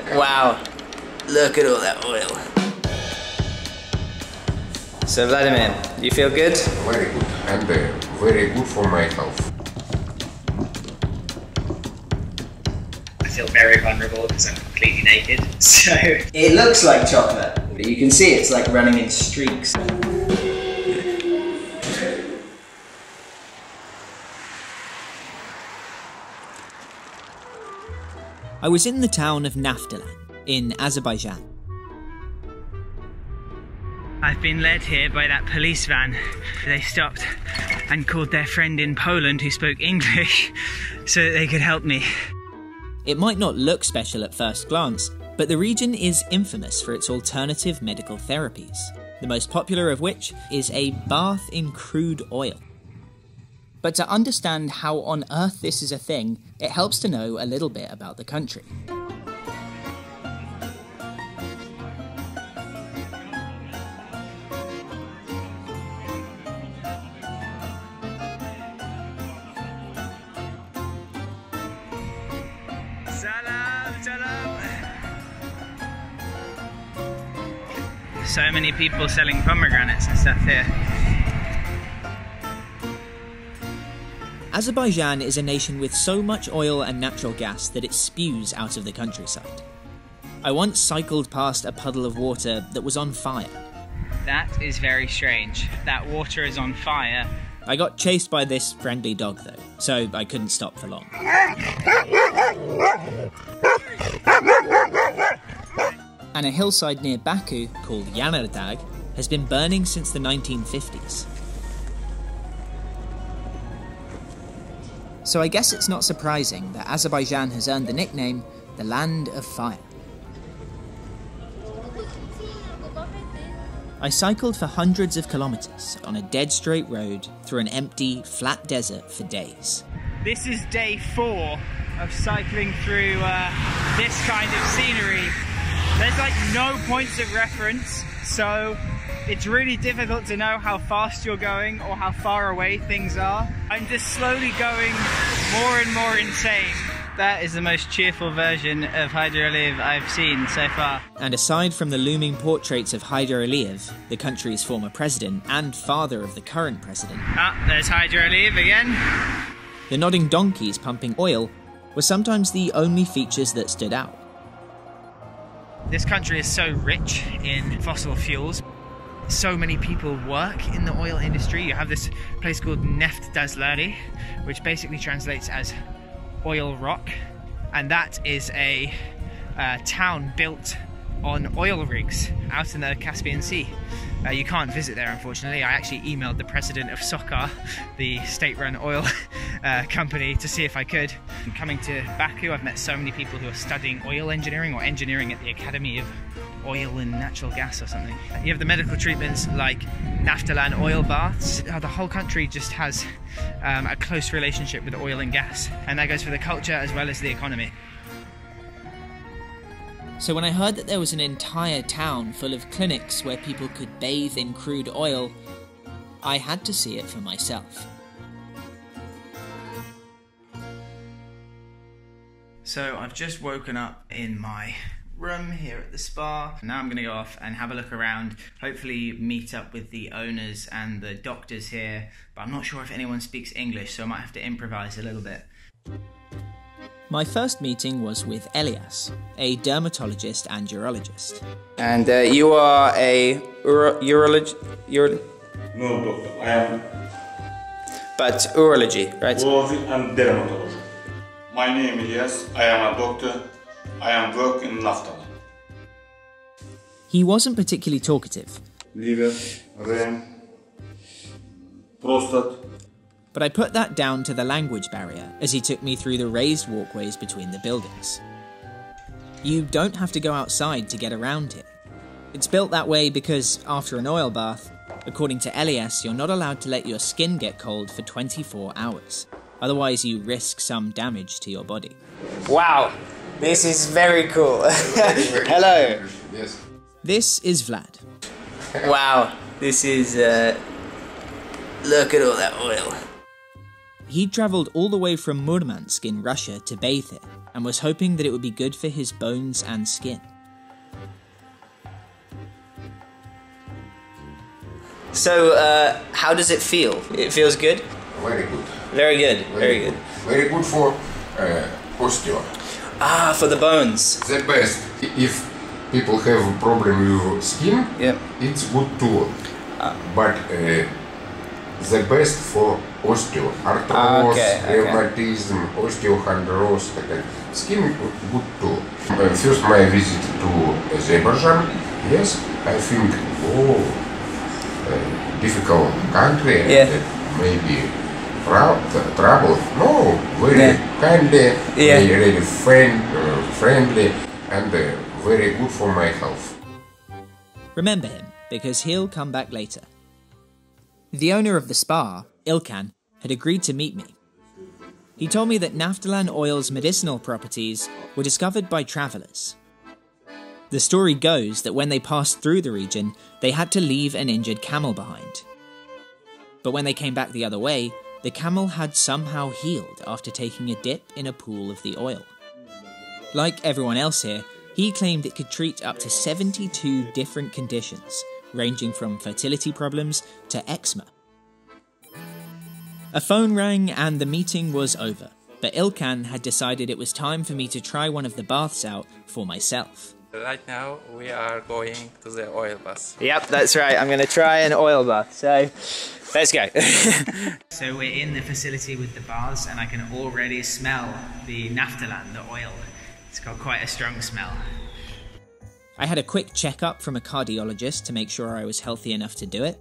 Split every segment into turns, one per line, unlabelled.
Wow, look at all that oil. So Vladimir, you feel good?
Very good and uh, very good for my health.
I feel very vulnerable because I'm completely naked. So
It looks like chocolate, but you can see it's like running in streaks.
I was in the town of Naftalan, in Azerbaijan.
I've been led here by that police van. They stopped and called their friend in Poland who spoke English so that they could help me.
It might not look special at first glance, but the region is infamous for its alternative medical therapies, the most popular of which is a bath in crude oil. But to understand how on earth this is a thing, it helps to know a little bit about the country.
So many people selling pomegranates and stuff here.
Azerbaijan is a nation with so much oil and natural gas that it spews out of the countryside. I once cycled past a puddle of water that was on fire.
That is very strange. That water is on fire.
I got chased by this friendly dog though, so I couldn't stop for long. And a hillside near Baku, called Yanar Dag, has been burning since the 1950s. So I guess it's not surprising that Azerbaijan has earned the nickname the Land of Fire. I cycled for hundreds of kilometres on a dead straight road through an empty, flat desert for days.
This is day four of cycling through uh, this kind of scenery. There's like no points of reference, so it's really difficult to know how fast you're going or how far away things are. I'm just slowly going more and more insane. That is the most cheerful version of Hyder Aliyev I've seen so far.
And aside from the looming portraits of Hyder Aliyev, the country's former president and father of the current president,
Ah, there's Hyder Aliyev again.
the nodding donkeys pumping oil were sometimes the only features that stood out.
This country is so rich in fossil fuels. So many people work in the oil industry. You have this place called Neft Daşları, which basically translates as oil rock, and that is a uh, town built on oil rigs out in the Caspian Sea. Uh, you can't visit there, unfortunately. I actually emailed the president of SOCAR, the state-run oil uh, company, to see if I could. Coming to Baku, I've met so many people who are studying oil engineering or engineering at the Academy of Oil and Natural Gas or something. You have the medical treatments like Naftalan oil baths. Uh, the whole country just has um, a close relationship with oil and gas, and that goes for the culture as well as the economy.
So when I heard that there was an entire town full of clinics where people could bathe in crude oil, I had to see it for myself.
So I've just woken up in my room here at the spa. Now I'm going to go off and have a look around, hopefully meet up with the owners and the doctors here, but I'm not sure if anyone speaks English, so I might have to improvise a little bit.
My first meeting was with Elias, a dermatologist and urologist.
And uh, you are a uro- urolog- uro-
No, doctor. I am
but urology, right?
urology and dermatology. My name is Yes. I am a doctor. I am work in Naftalan.
He wasn't particularly talkative,
Liver, REM, prostate.
but I put that down to the language barrier as he took me through the raised walkways between the buildings. You don't have to go outside to get around here. It's built that way because, after an oil bath, according to Elias, you're not allowed to let your skin get cold for 24 hours. Otherwise, you risk some damage to your body.
Wow, this is very cool. Hello.
Yes.
This is Vlad.
Wow, this is. Uh, look at all that oil.
He travelled all the way from Murmansk in Russia to bathe here, and was hoping that it would be good for his bones and skin.
So, uh, how does it feel? It feels good?
Very good.
Very good, very good.
Very good for uh, osteo.
Ah, for the bones.
The best. If people have a problem with skin,
yeah.
it's good too. Uh, ah. but uh, the best for osteoarthritis,
okay, okay.
rheumatism, osteochondrosis, okay. skin good too. Uh, first my visit to Azerbaijan, yes, I think, oh, uh, difficult country,
yeah.
maybe trouble. No, very
Yeah.
kindly,
Yeah.
very friend, uh, friendly, and uh, very good for my health.
Remember him, because he'll come back later. The owner of the spa, Ilqan, had agreed to meet me. He told me that Naftalan oil's medicinal properties were discovered by travellers. The story goes that when they passed through the region, they had to leave an injured camel behind. But when they came back the other way, the camel had somehow healed after taking a dip in a pool of the oil. Like everyone else here, he claimed it could treat up to 72 different conditions, ranging from fertility problems to eczema. A phone rang and the meeting was over, but Ilqan had decided it was time for me to try one of the baths out for myself.
Right now we are going to the oil bath.
Yep, that's right. I'm going to try an oil bath. So, let's go.
So we're in the facility with the baths, and I can already smell the naphthalene, the oil. It's got quite a strong smell.
I had a quick checkup from a cardiologist to make sure I was healthy enough to do it,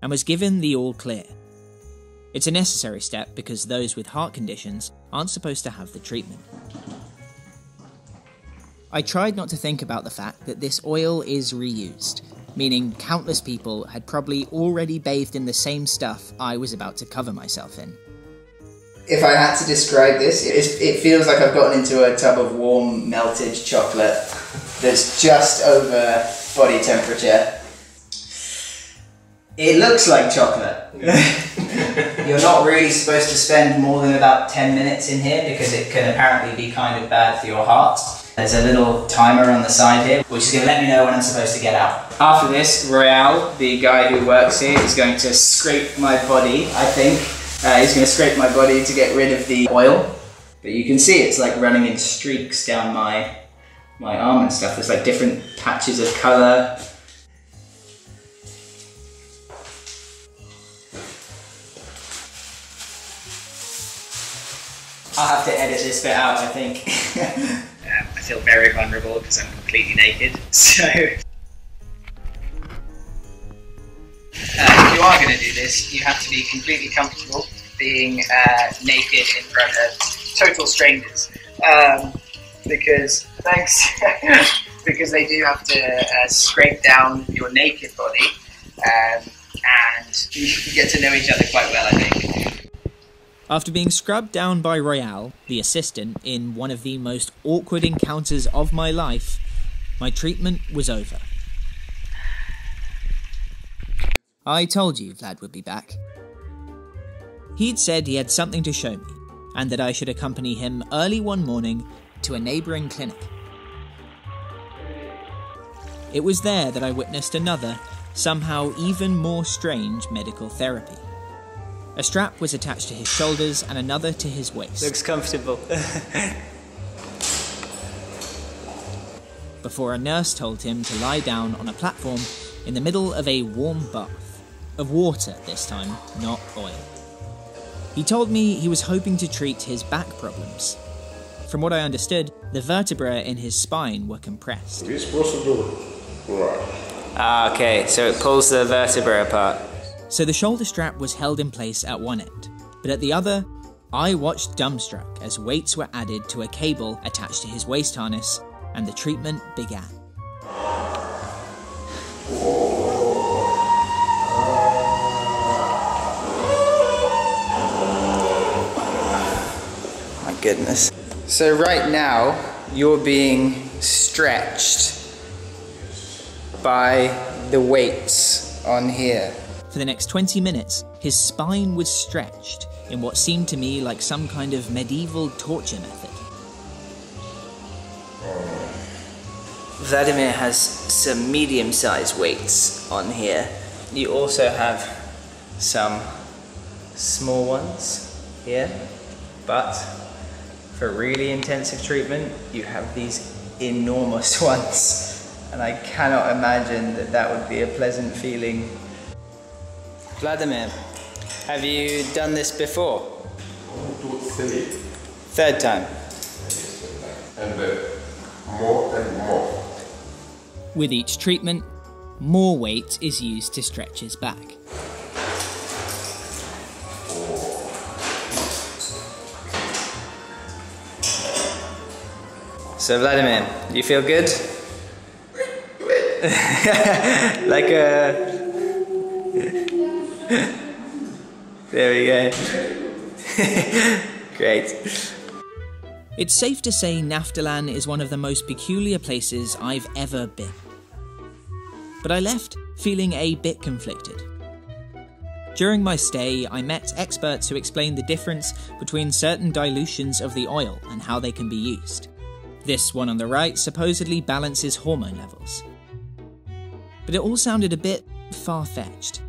and was given the all clear. It's a necessary step because those with heart conditions aren't supposed to have the treatment. I tried not to think about the fact that this oil is reused, meaning countless people had probably already bathed in the same stuff I was about to cover myself in.
if I had to describe this, it, it feels like I've gotten into a tub of warm, melted chocolate that's just over body temperature. It looks like chocolate. You're not really supposed to spend more than about 10 minutes in here because it can apparently be kind of bad for your heart. There's a little timer on the side here, which is going to let me know when I'm supposed to get out. After this, Royale, the guy who works here, is going to scrape my body, I think. Uh, he's going to scrape my body to get rid of the oil. But you can see it's like running in streaks down my my arm and stuff. There's like different patches of colour. I'll have to edit this bit out, I think.
Feel very vulnerable because I'm completely naked. So, uh, if you are going to do this, you have to be completely comfortable being uh, naked in front of total strangers. Um, because thanks, because they do have to uh, scrape down your naked body, um, and you get to know each other quite well, I think.
After being scrubbed down by Royale, the assistant, in one of the most awkward encounters of my life, my treatment was over. I told you Vlad would be back. He'd said he had something to show me, and that I should accompany him early one morning to a neighbouring clinic. It was there that I witnessed another, somehow even more strange medical therapy. A strap was attached to his shoulders and another to his waist.
Looks comfortable.
before a nurse told him to lie down on a platform in the middle of a warm bath. Of water this time, not oil. He told me he was hoping to treat his back problems. From what I understood, the vertebrae in his spine were compressed.
This procedure, right.
ah, okay, so it pulls the vertebra apart.
So the shoulder strap was held in place at one end, but at the other, I watched dumbstruck as weights were added to a cable attached to his waist harness, and the treatment began.
My goodness. So right now, you're being stretched by the weights on here.
For the next 20 minutes, his spine was stretched in what seemed to me like some kind of medieval torture method.
Vladimir has some medium sized weights on here. You also have some small ones here, but for really intensive treatment, you have these enormous ones. And I cannot imagine that that would be a pleasant feeling. Vladimir, have you done this before?
One, two, three.
Third time.
And more and more.
With each treatment, more weight is used to stretch his back.
So Vladimir, you feel good? like a. there we go. Great.
It's safe to say Naftalan is one of the most peculiar places I've ever been. But I left feeling a bit conflicted. During my stay, I met experts who explained the difference between certain dilutions of the oil and how they can be used. This one on the right supposedly balances hormone levels. But it all sounded a bit far fetched.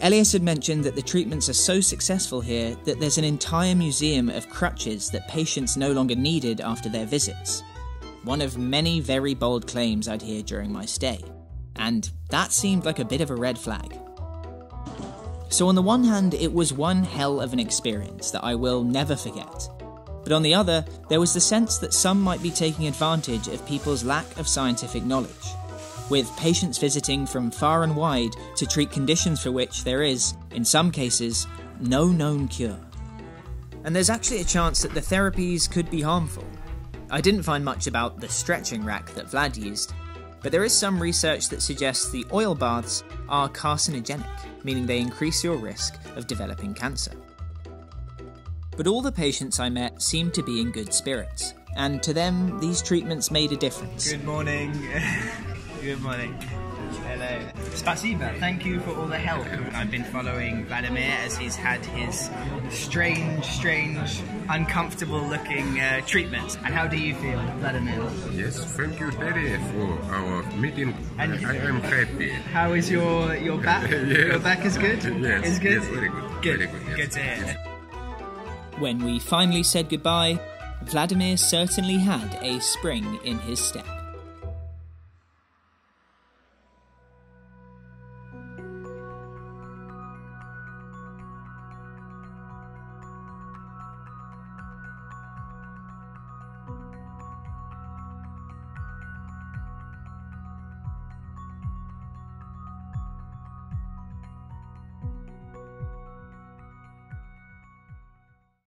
Elias had mentioned that the treatments are so successful here that there's an entire museum of crutches that patients no longer needed after their visits. One of many very bold claims I'd hear during my stay. And that seemed like a bit of a red flag. So, on the one hand, it was one hell of an experience that I will never forget. But on the other, there was the sense that some might be taking advantage of people's lack of scientific knowledge, with patients visiting from far and wide to treat conditions for which there is, in some cases, no known cure. And there's actually a chance that the therapies could be harmful. I didn't find much about the stretching rack that Vlad used, but there is some research that suggests the oil baths are carcinogenic, meaning they increase your risk of developing cancer. But all the patients I met seemed to be in good spirits, and to them, these treatments made a difference.
Good morning. Good morning. Hello. Spasiba, thank you for all the help. I've been following Vladimir as he's had his strange, strange, uncomfortable looking uh, treatments. And how do you feel, Vladimir?
Yes, thank you, Terry, for our meeting.
And-
I am happy.
How is your your back?
Yes.
Your back is good?
Yes,
Is good?
yes, very good,
Good.
very good, yes.
Good to hear.
When we finally said goodbye, Vladimir certainly had a spring in his step.